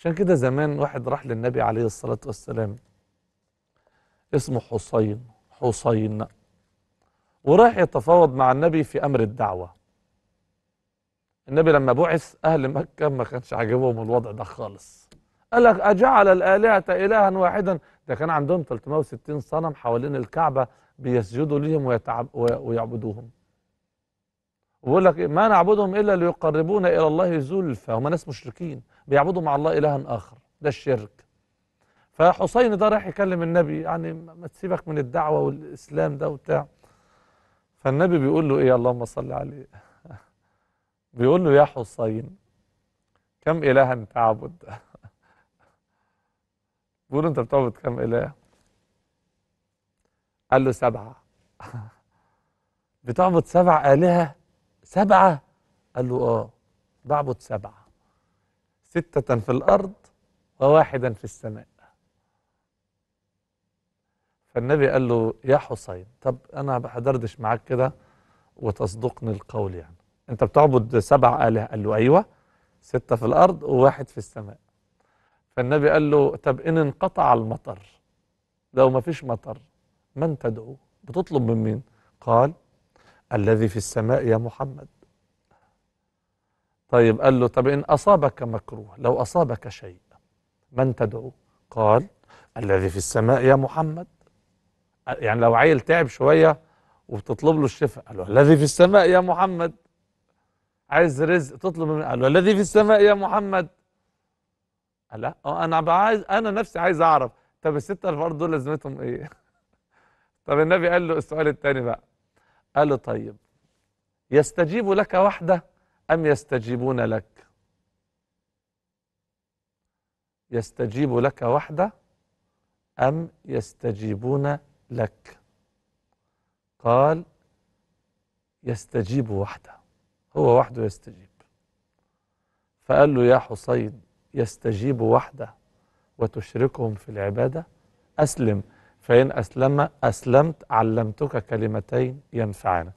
عشان كده زمان واحد راح للنبي عليه الصلاة والسلام اسمه حسين حسين وراح يتفاوض مع النبي في أمر الدعوة. النبي لما بعث أهل مكة ما كانش عاجبهم الوضع ده خالص. قال لك أجعل الآلهة إلها واحدا؟ ده كان عندهم 360 صنم حوالين الكعبة بيسجدوا ويتعب ويعبدوهم. ويقول لك ما نعبدهم إلا ليقربونا إلى الله زلفى هم ناس مشركين بيعبدوا مع الله إلها آخر ده الشرك. فحسين ده راح يكلم النبي يعني ما تسيبك من الدعوة والإسلام ده وبتاع. فالنبي بيقول له إيه اللهم صل عليه. بيقول له يا حسين كم إلها تعبد؟ بيقول أنت بتعبد كم إله؟ قال له سبعة. بتعبد سبع آلهة؟ سبعة. قال له آه. بعبد سبعة. ستة في الأرض وواحدا في السماء. فالنبي قال له يا حسين طب أنا بحدردش معاك كده وتصدقني القول يعني. أنت بتعبد سبع آلهة قال له أيوة. ستة في الأرض وواحد في السماء. فالنبي قال له طب إن انقطع المطر لو ما فيش مطر من تدعو؟ بتطلب من مين؟ قال الذي في السماء يا محمد. طيب قال له طب إن أصابك مكروه لو أصابك شيء من تدعو؟ قال الذي في السماء يا محمد. يعني لو عيل تعب شوية وبتطلب له الشفاء قال له الذي في السماء يا محمد. عايز رزق تطلب منه قال له الذي في السماء يا محمد. قال لا أنا عايز أنا نفسي عايز أعرف. طب الستة الفرد دول لازمتهم إيه؟ طب النبي قال له السؤال الثاني بقى. قال له طيب يستجيب لك وحده أم يستجيبون لك؟ يستجيب لك وحده أم يستجيبون لك؟ قال يستجيب وحده هو وحده يستجيب. فقال له يا حسين يستجيب وحده وتشركهم في العبادة؟ أسلم. فإن أسلم أسلمت علمتك كلمتين ينفعانك